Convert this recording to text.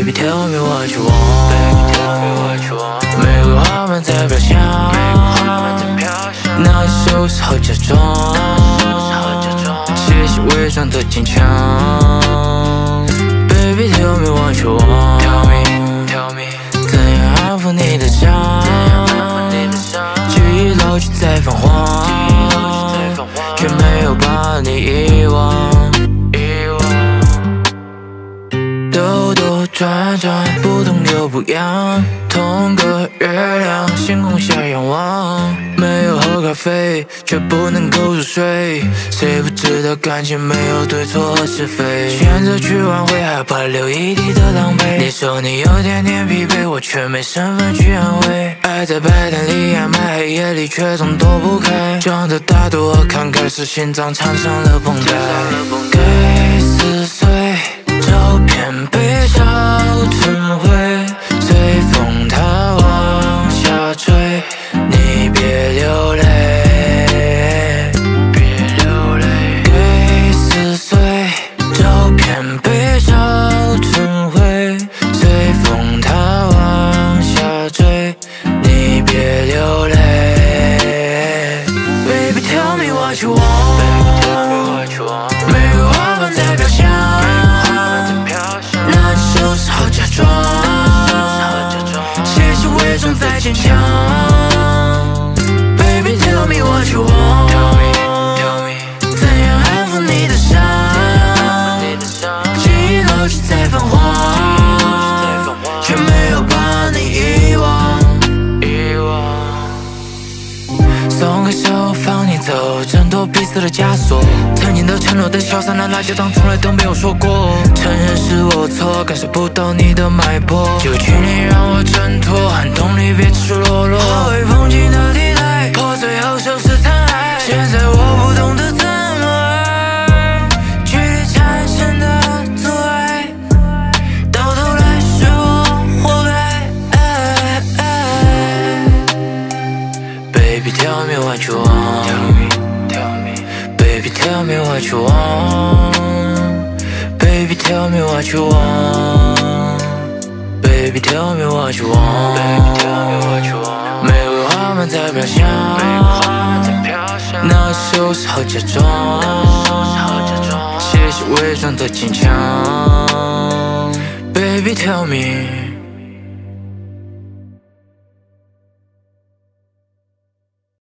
Baby tell me what you want。Baby tell me what you want。玫瑰花瓣在飘香。玫瑰花瓣在飘香。那羞涩和假装。那羞涩和假装。其实伪装的坚强。Baby tell me what you want。Tell me tell me。怎样安抚你的伤？怎样安抚你的伤？记忆老去在泛黄。记忆老去在泛黄。却没有把你遗转转，不痛又不痒，同个月亮，星空下仰望。没有喝咖啡，却不能够入睡。谁不知道感情没有对错和是非？选择去挽回，害怕留一地的狼狈。你说你有点点疲惫，我却没身份去安慰。爱在白天里掩埋，黑夜里却总躲不开。装的大度和慷慨，是心脏缠上了绷带。照片被烧成灰，随风它往下坠，你别流泪。，Baby tell me what you want，Baby tell me what you want，多彼此的枷锁。曾经的承诺都消散了，那就当从来都没有说过。承认是我错，感受不到你的脉搏。有距离让我挣脱，寒冬里别赤裸裸。化为风景的替代，破碎后收拾残骸。现在我不懂得怎么爱，距离产生的阻碍，到头来是我活该。Baby，tell me what you want。Baby tell me what you want，Baby tell me what you want，Baby tell me what you want，Baby tell me what you want。玫瑰花瓣在飘香，那时是好假装，谢谢伪装的坚强。Baby tell me。